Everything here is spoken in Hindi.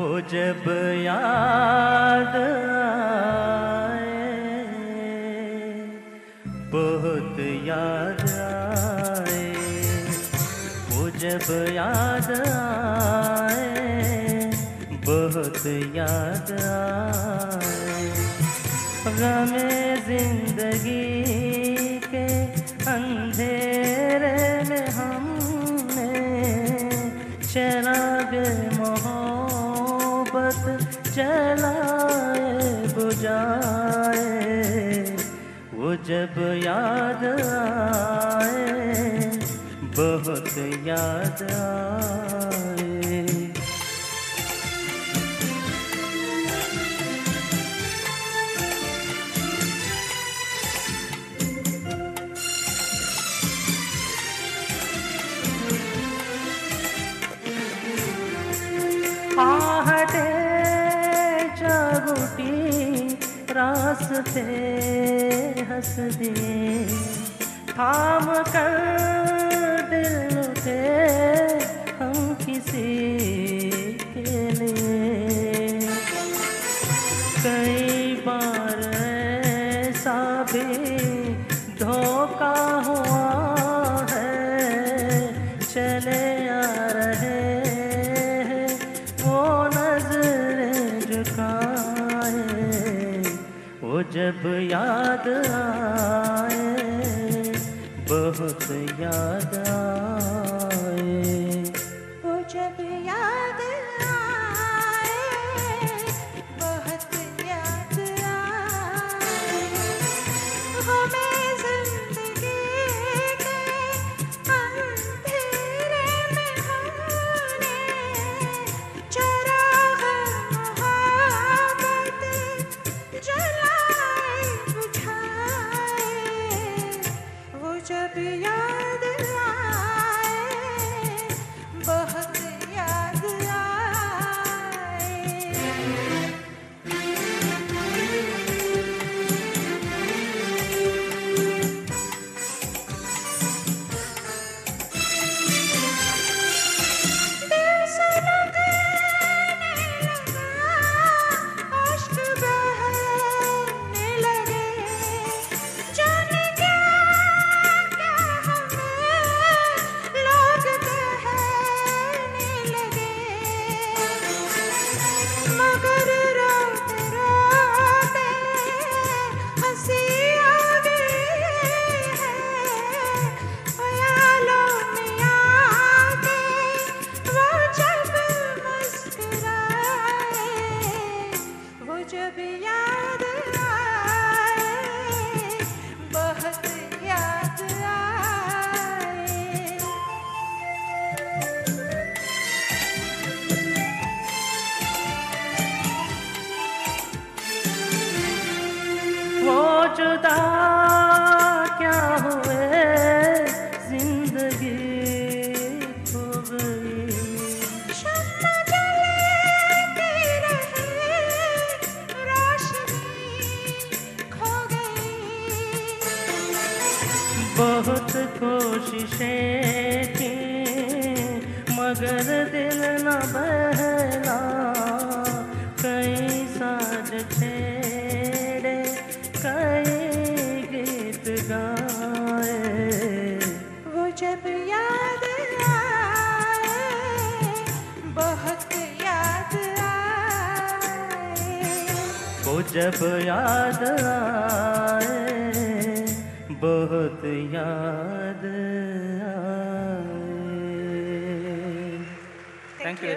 जब याद आए, बहुत याद आए। वो जब याद आए, बहुत याद आए। गमे ज़िंदगी के अंधेरे में हमने चरागे मोहब्बत जलाए बुझाए वो जब याद आए बहुत याद आए। जागुटी रास्ते हंस दिए थाम कर दिल थे हम किसी के लिए। कई बार ऐसा भी धोखा हुआ है। चले आ रहे हैं वो नज़रें झुकाए वो जब याद आए बहुत याद आए। बहुत कोशिशें की मगर दिल न बहला। कई साज छेड़े कई गीत गाए। वो जब याद आए बहुत याद आए। वो जब याद आए बहुत याद आए। Thank you